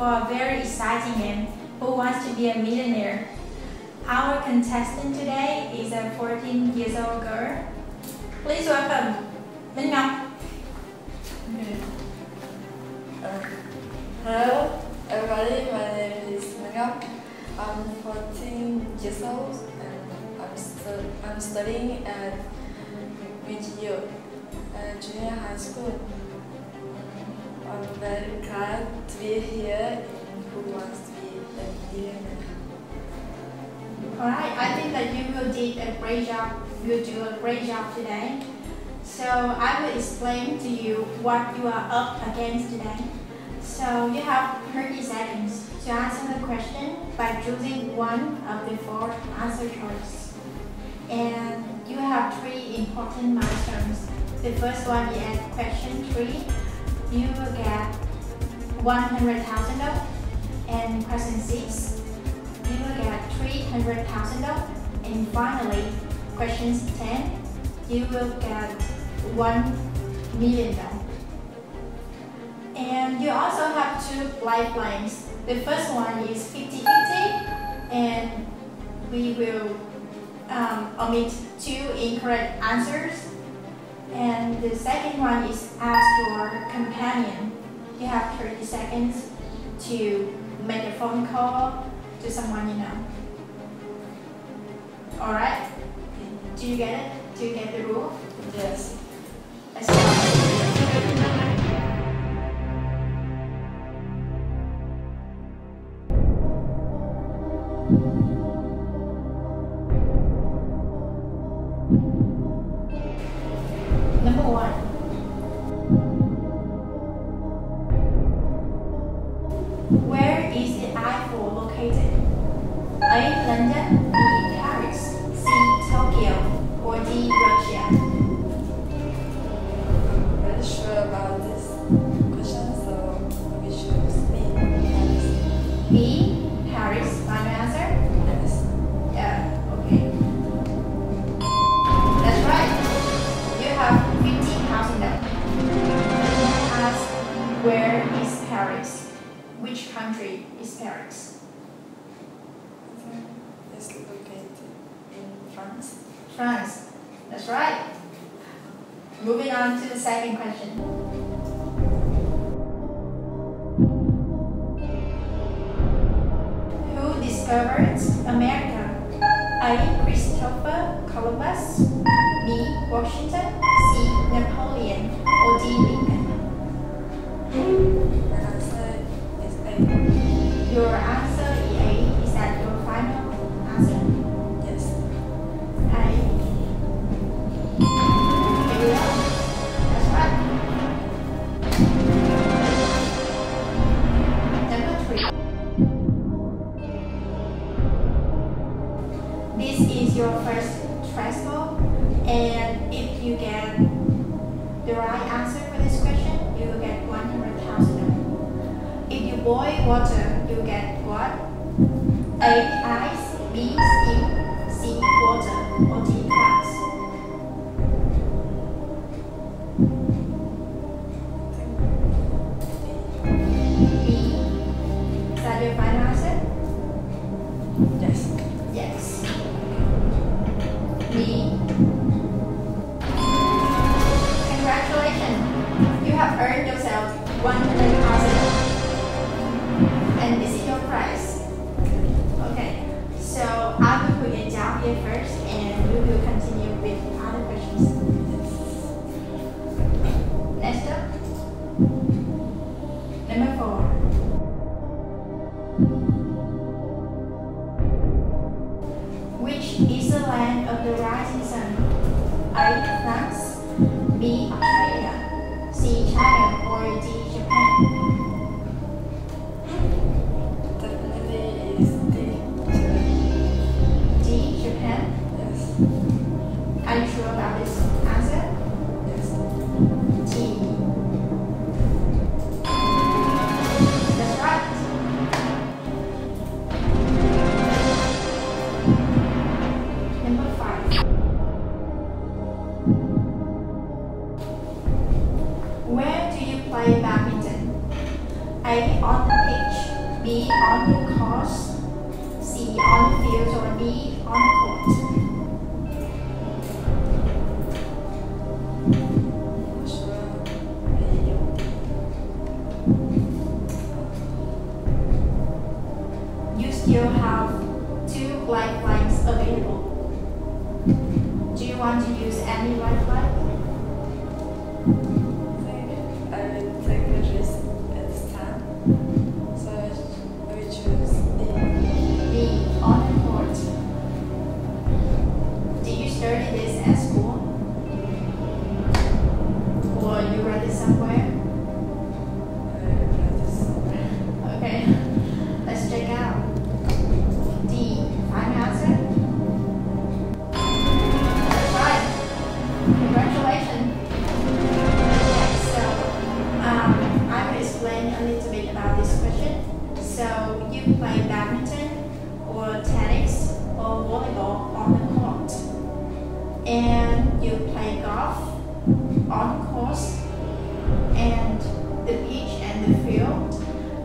for a very exciting game, Who Wants to Be a Millionaire? Our contestant today is a 14 years old girl. Please welcome Minh Ngọc. Uh, hello, everybody. My name is Minh Ngọc. I'm 14 years old and I'm, stu- I'm studying at VGU, uh, junior high school. I'm very glad to be here in Who Wants to Be a. Alright, I think that you will did a great job. You'll do a great job today. So I will explain to you what you are up against today. So you have 30 seconds to answer the question by choosing one of the four answer choices. And you have three important milestones. The first one is question three. You will get 100,000 dollars. And question six, you will get 300,000 dollars. And finally, question 10, you will get 1 million dollars. And you also have two lifelines. The first one is 50-50 and we will um, omit two incorrect answers. And the second one is ask your companion. You have 30 seconds to make a phone call to someone you know. Alright? Do you get it? Do you get the rule? Yes. Let's Paris? Which country is Paris? It's located in France. France. That's right. Moving on to the second question. Who discovered America? A. Christopher Columbus, B. Washington, C. Napoleon, you get the right answer for this question, you will get 100,000. If you boil water, you get what? A. Ice, B. Steam, C. Water, or D. Glass. B. Is that your final answer? Yes. Yes. B. is the land of the And you play golf on course. And the pitch and the field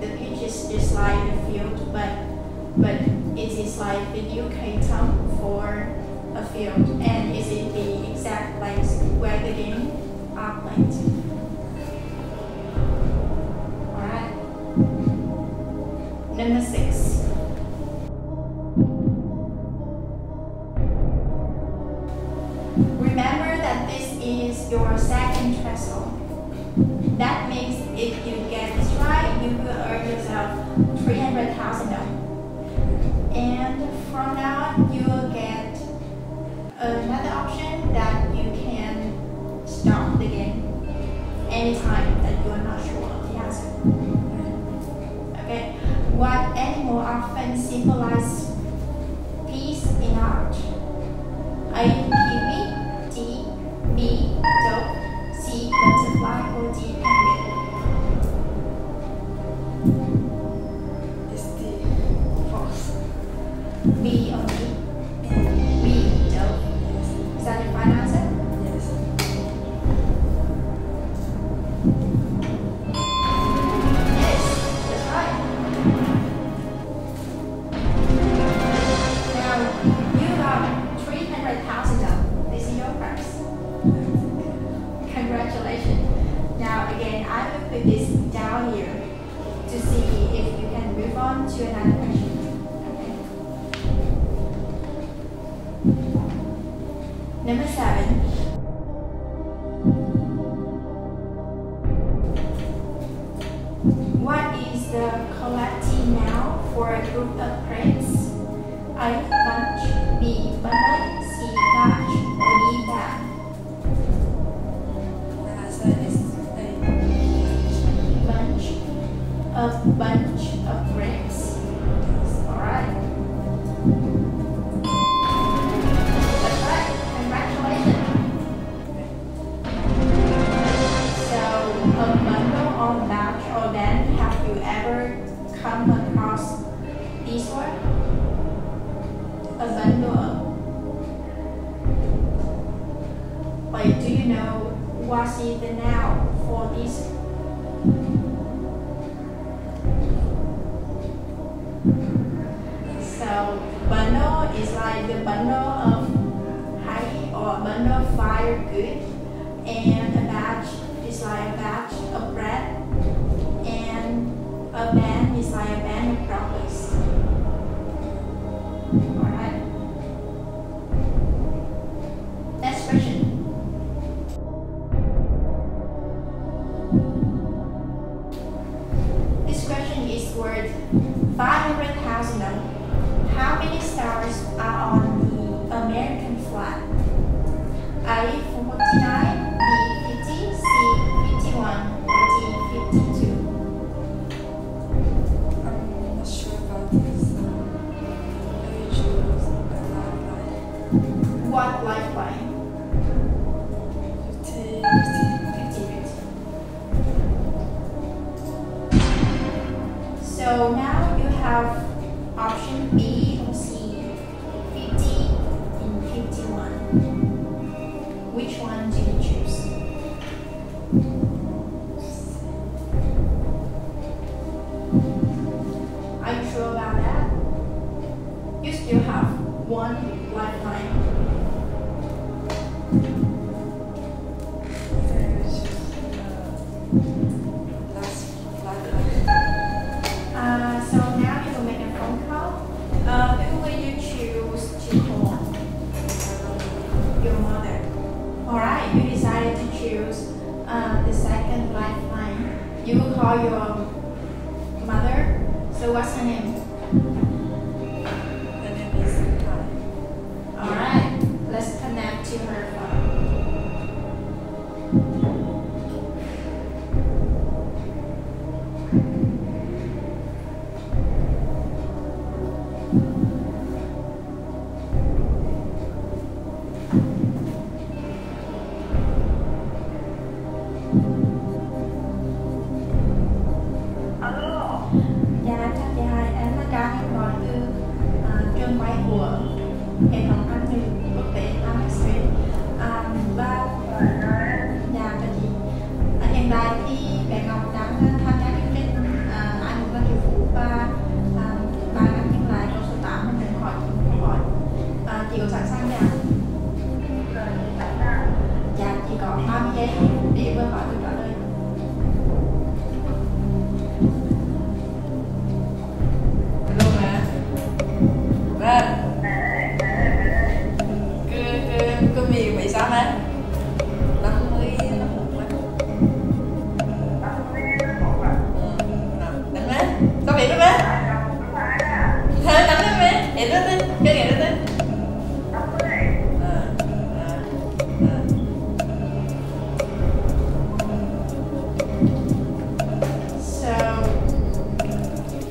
the pitch is just like the field, but but it is like the UK term for a field, your second threshold. That means if you get this right, you will earn yourself 300,000 And from now on, you will get another option that you can stop the game anytime that you are not sure of the answer. Okay, what animal often symbolizes peace in art? Group of grapes? A. is like the bundle of hay or a bundle of fire good, and a batch is like a batch of bread, and a band is like a band of broccolis. Alright. Next question. This question is worth 500,000 How many stars So now you have option B and C, 50 and 51. Which one do you choose? Are you sure about that? You still have one lifeline. you will call your mother. So what's her name?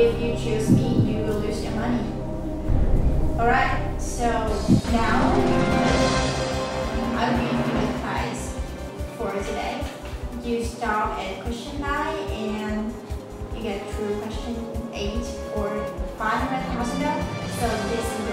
if you choose me, you will lose your money. Alright, so now I'll give you the prize for today. You start at question 9 and you get through question 8 for 500,000 So this